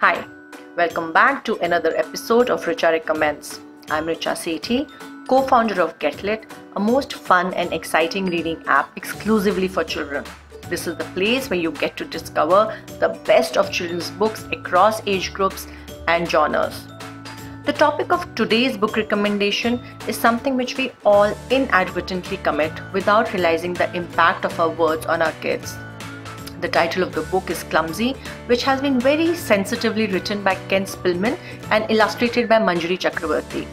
Hi, welcome back to another episode of Richa Recommends. I'm Richa Sethi, co founder of GetLitt, a most fun and exciting reading app exclusively for children. This is the place where you get to discover the best of children's books across age groups and genres. The topic of today's book recommendation is something which we all inadvertently commit without realizing the impact of our words on our kids. The title of the book is Clumsy, which has been very sensitively written by Ken Spillman and illustrated by Manjari Chakravarti.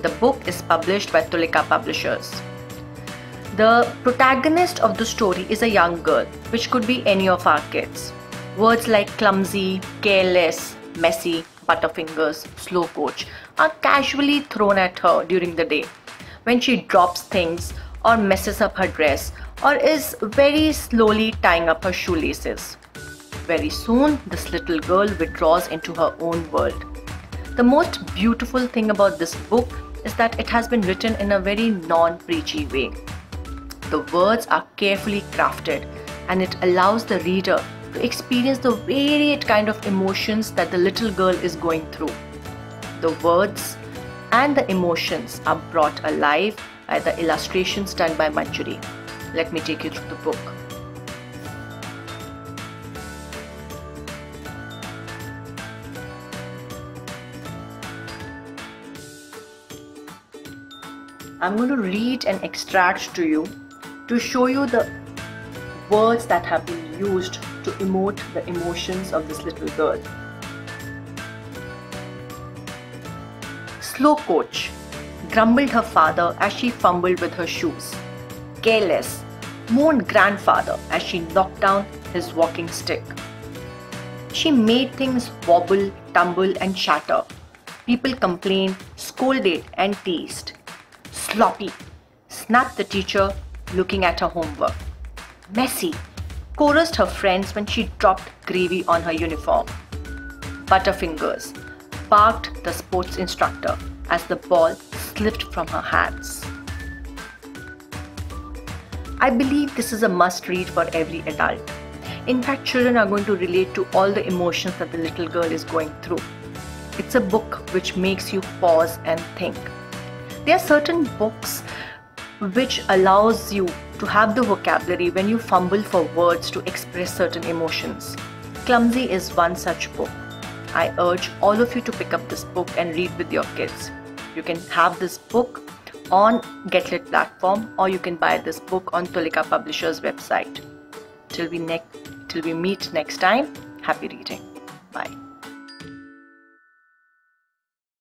The book is published by Tulika Publishers. The protagonist of the story is a young girl, which could be any of our kids. Words like clumsy, careless, messy, butterfingers, slow coach are casually thrown at her during the day when she drops things or messes up her dress or is very slowly tying up her shoelaces. Very soon, this little girl withdraws into her own world. The most beautiful thing about this book is that it has been written in a very non preachy way. The words are carefully crafted and it allows the reader to experience the varied kind of emotions that the little girl is going through. The words and the emotions are brought alive by the illustrations done by Manjari. Let me take you through the book. I'm going to read an extract to you to show you the words that have been used to emote the emotions of this little girl. Slow coach, grumbled her father as she fumbled with her shoes. Careless, moaned grandfather as she knocked down his walking stick. She made things wobble, tumble, and shatter. People complained, scolded, and teased. Sloppy, snapped the teacher, looking at her homework. Messy, chorused her friends when she dropped gravy on her uniform. Butterfingers, barked the sports instructor as the ball slipped from her hands. I believe this is a must read for every adult. In fact, children are going to relate to all the emotions that the little girl is going through. It's a book which makes you pause and think. There are certain books which allows you to have the vocabulary when you fumble for words to express certain emotions. Clumsy is one such book. I urge all of you to pick up this book and read with your kids. You can have this book on GetLitt platform or you can buy this book on Tulika Publishers website. Till we, ne- till we meet next time, happy reading. Bye.